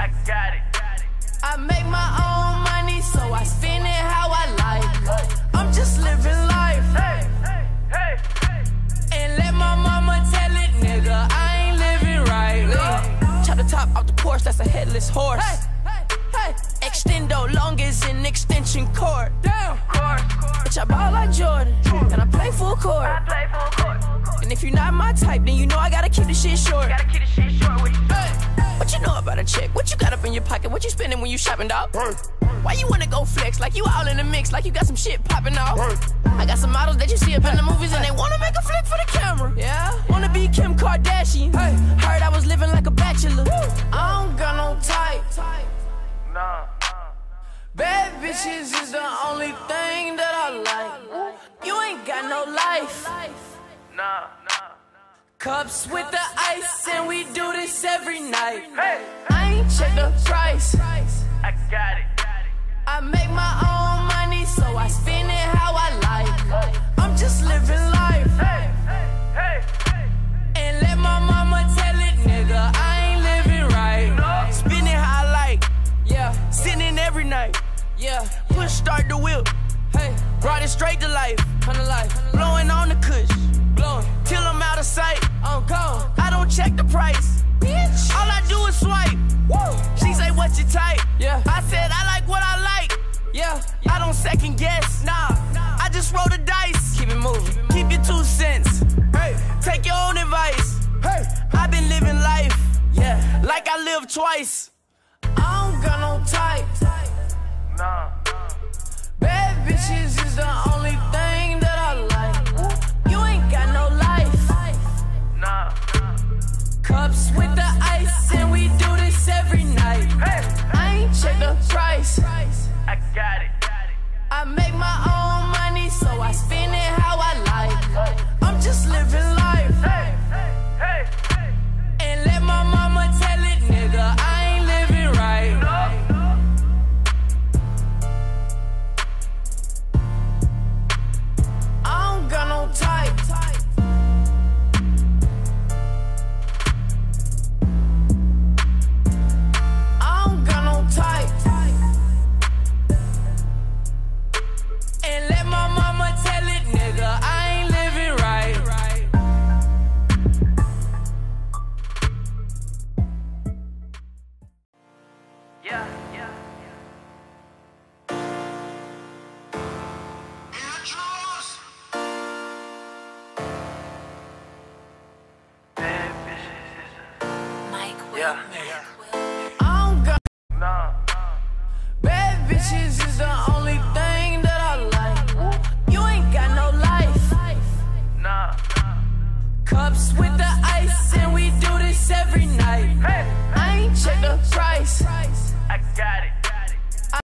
I got it. I make my own money, so I spend it how I like. I'm just living life. Hey, hey, hey, hey. And let my mama tell it, nigga, I ain't living right. Look, Chop the top off the Porsche, that's a headless horse. Extendo long as an extension cord. Damn. Course, Bitch, I ball like Jordan, and I play full court. I play full court. And if you're not my type, then you know I gotta keep the shit short. Gotta keep the shit short with you. What you know about a chick? What you got up in your pocket? What you spending when you shopping, dog? Why you wanna go flex? Like you all in the mix, like you got some shit popping off. I got some models that you see up in the movies and they wanna make a flick for the camera. Yeah. Wanna be Kim Kardashian. Hey. Heard I was living like a bachelor. I don't got no type. Nah. Bad bitches is the only thing that I like. You ain't got no life. Nah. Cups with the ice, and we do this every night. Hey, I ain't check the price. I got it. I make my own money, so I spend it how I like. I'm just living life. Hey, hey, hey. And let my mama tell it, nigga, I ain't living right. Spend it how I like. Yeah. Sitting every night. Yeah. Push start the whip. Hey. Brought it straight to life. Come to life. Blowing on the price. Bitch. All I do is swipe. Woo. She say, what you type? Yeah. I said, I like what I like. Yeah. I don't second guess. Nah. I just roll the dice. Keep it moving. Keep your two cents. Hey. Take your own advice. Hey. I've been living life. Yeah. Like I lived twice. I don't got no type. Nah. Bad bitches is the I got it. I make my own Yeah. I don't got nah. Bad bitches is the only thing that I like. You ain't got no life. Nah. Cups with the ice, and we do this every night. I ain't check the price. I got it.